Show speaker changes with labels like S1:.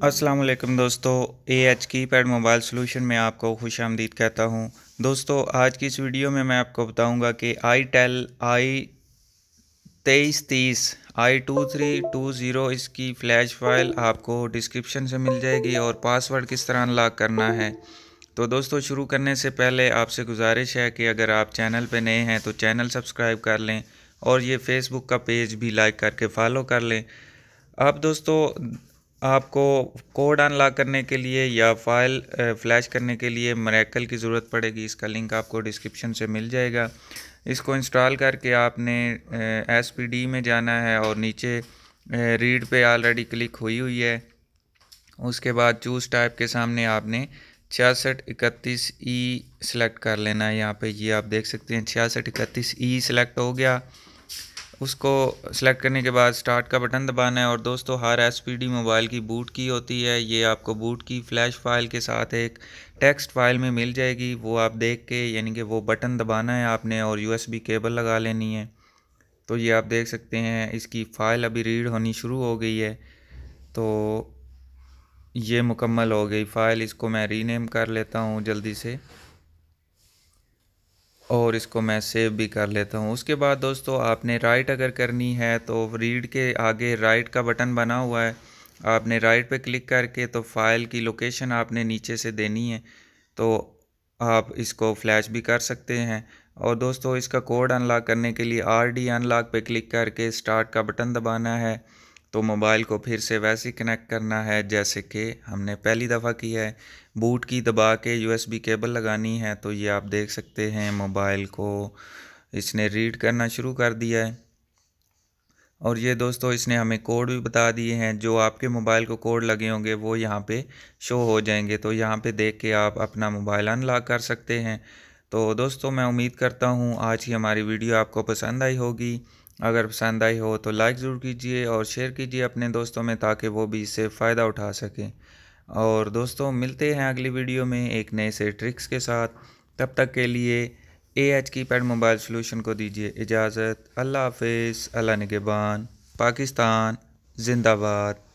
S1: वालेकुम दोस्तों A H keypad mobile solution में आपको खुश आमदीद कहता हूँ। दोस्तों, आज की इस वीडियो में मैं आपको बताऊँगा कि आई टेल आई तेईस तीस I two three two zero, इसकी फ़्लैश फ़ाइल आपको डिस्क्रिप्शन से मिल जाएगी और पासवर्ड किस तरह अनलॉक करना है। तो दोस्तों, शुरू करने से पहले आपसे गुजारिश है कि अगर आप चैनल पर नए हैं तो चैनल सब्सक्राइब कर लें और ये फेसबुक का पेज भी लाइक करके फॉलो कर लें। आप दोस्तों आपको कोड अनलॉक करने के लिए या फ़ाइल फ्लैश करने के लिए मरेकल की ज़रूरत पड़ेगी। इसका लिंक आपको डिस्क्रिप्शन से मिल जाएगा। इसको इंस्टॉल करके आपने एस पी डी में जाना है और नीचे रीड पे ऑलरेडी क्लिक हुई हुई है। उसके बाद चूज़ टाइप के सामने आपने छियासठ इकतीस ई सेलेक्ट कर लेना है। यहाँ पे ये आप देख सकते हैं, छियासठ इकतीस ई सेलेक्ट हो गया। उसको सेलेक्ट करने के बाद स्टार्ट का बटन दबाना है और दोस्तों, हर एसपीडी मोबाइल की बूट की होती है। ये आपको बूट की फ़्लैश फ़ाइल के साथ एक टेक्स्ट फ़ाइल में मिल जाएगी। वो आप देख के, यानी कि वो बटन दबाना है आपने और यूएसबी केबल लगा लेनी है। तो ये आप देख सकते हैं, इसकी फ़ाइल अभी रीड होनी शुरू हो गई है। तो ये मुकम्मल हो गई फ़ाइल इसको मैं रीनेम कर लेता हूँ जल्दी से। और इसको मैं सेव भी कर लेता हूँ। उसके बाद दोस्तों, आपने राइट अगर करनी है तो रीड के आगे राइट का बटन बना हुआ है। आपने राइट पे क्लिक करके तो फ़ाइल की लोकेशन आपने नीचे से देनी है। तो आप इसको फ्लैश भी कर सकते हैं। और दोस्तों, इसका कोड अनलॉक करने के लिए आर डी अनलॉक पे क्लिक करके स्टार्ट का बटन दबाना है। तो मोबाइल को फिर से वैसे कनेक्ट करना है, जैसे कि हमने पहली दफ़ा किया है बूट की दबा के यूएसबी केबल लगानी है तो ये आप देख सकते हैं मोबाइल को इसने रीड करना शुरू कर दिया है। और ये दोस्तों इसने हमें कोड भी बता दिए हैं, जो आपके मोबाइल को कोड लगे होंगे, वो यहाँ पे शो हो जाएँगे। तो यहाँ पे देख के आप अपना मोबाइल अनलॉक कर सकते हैं। तो दोस्तों मैं उम्मीद करता हूँ, आज की हमारी वीडियो आपको पसंद आई होगी। अगर पसंद आई हो तो लाइक ज़रूर कीजिए और शेयर कीजिए अपने दोस्तों में ताकि वो भी इससे फ़ायदा उठा सकें। और दोस्तों, मिलते हैं अगली वीडियो में एक नए से ट्रिक्स के साथ। तब तक के लिए A H keypad mobile solution को दीजिए इजाज़त। अल्लाह हाफिज़। अल्लाह निगेबान पाकिस्तान। जिंदाबाद।